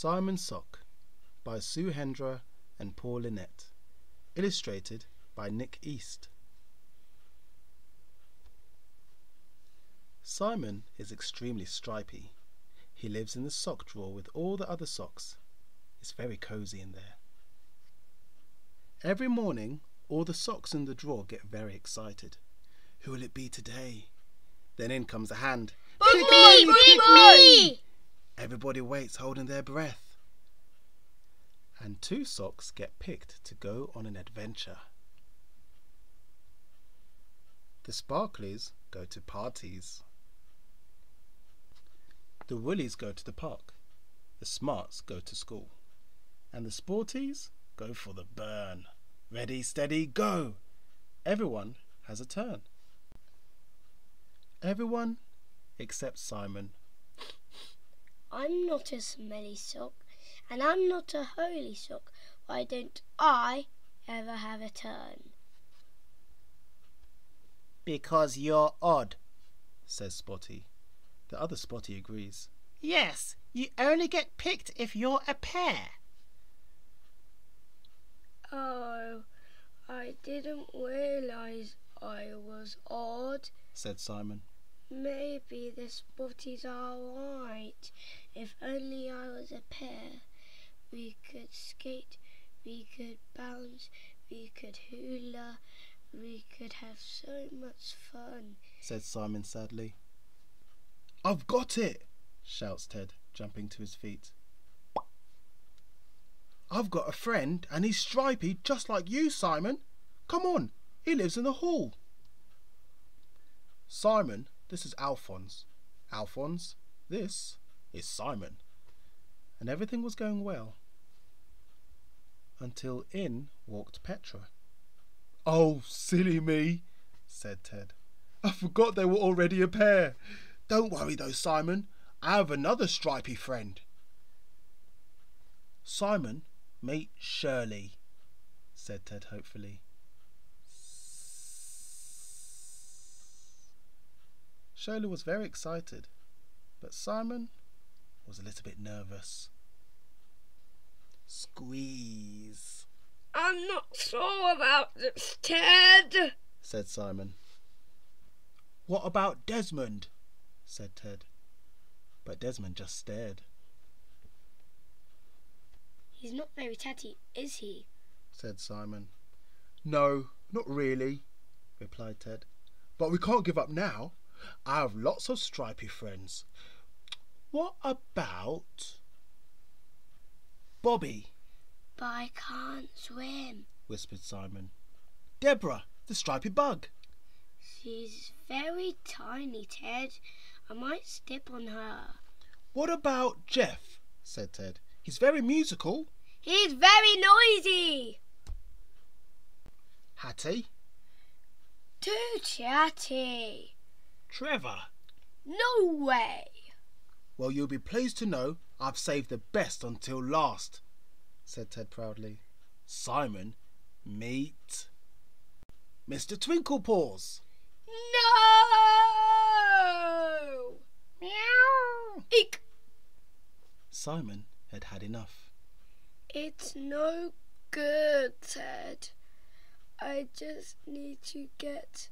Simon Sock by Sue Hendra and Paul Linnet. Illustrated by Nick East. Simon is extremely stripy. He lives in the sock drawer with all the other socks. It's very cosy in there. Every morning, all the socks in the drawer get very excited. Who will it be today? Then in comes a hand. Pick me! Pick me! Everybody waits, holding their breath. And two socks get picked to go on an adventure. The sparklies go to parties. The woolies go to the park. The smarts go to school. And the sporties go for the burn. Ready, steady, go! Everyone has a turn. Everyone except Simon. I'm not a smelly sock, and I'm not a holy sock. Why don't I ever have a turn? Because you're odd, says Spotty. The other Spotty agrees. Yes, you only get picked if you're a pair. Oh, I didn't realize I was odd, said Simon. Maybe the spotties are right. If only I was a pair. We could skate, we could bounce, we could hula, we could have so much fun, said Simon sadly. I've got it, shouts Ted, jumping to his feet. I've got a friend and he's stripy just like you, Simon. Come on, he lives in the hall. Simon, this is Alphonse. Alphonse, this is Simon. And everything was going well. Until in walked Petra. Oh, silly me, said Ted. I forgot they were already a pair. Don't worry though, Simon. I have another stripy friend. Simon, meet Shirley, said Ted hopefully. Shirley was very excited, but Simon was a little bit nervous. Squeeze. I'm not sure about this, Ted, said Simon. What about Desmond? said Ted. But Desmond just stared. He's not very tatty, is he? said Simon. No, not really, replied Ted. But we can't give up now. I have lots of stripy friends. What about Bobby? But I can't swim, whispered Simon. Deborah, the stripy bug. She's very tiny, Ted. I might step on her. What about Jeff? said Ted. He's very musical. He's very noisy. Hattie? Too chatty. Trevor. No way. Well, you'll be pleased to know I've saved the best until last, said Ted proudly. Simon, meet Mr. Twinklepaws. No! Meow! Eek! Simon had had enough. It's no good, Ted. I just need to get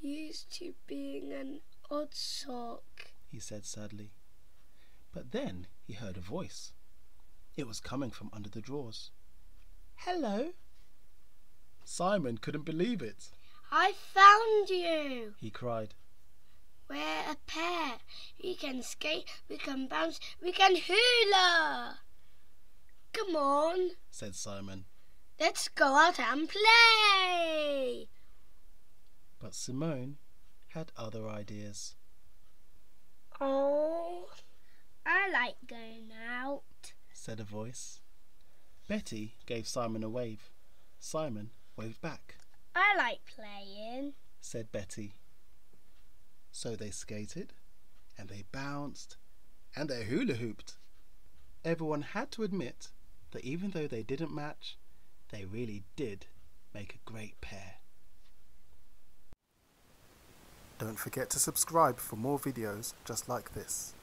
used to being an odd sock, he said sadly. But then he heard a voice. It was coming from under the drawers. Hello. Simon couldn't believe it. I found you, he cried. We're a pair. We can skate, we can bounce, we can hula. Come on, said Simon. Let's go out and play. But Simone had other ideas. Oh, I like going out, said a voice. Betty gave Simon a wave. Simon waved back. I like playing, said Betty. So they skated, and they bounced, and they hula hooped. Everyone had to admit that even though they didn't match, they really did make a great pair. Don't forget to subscribe for more videos just like this.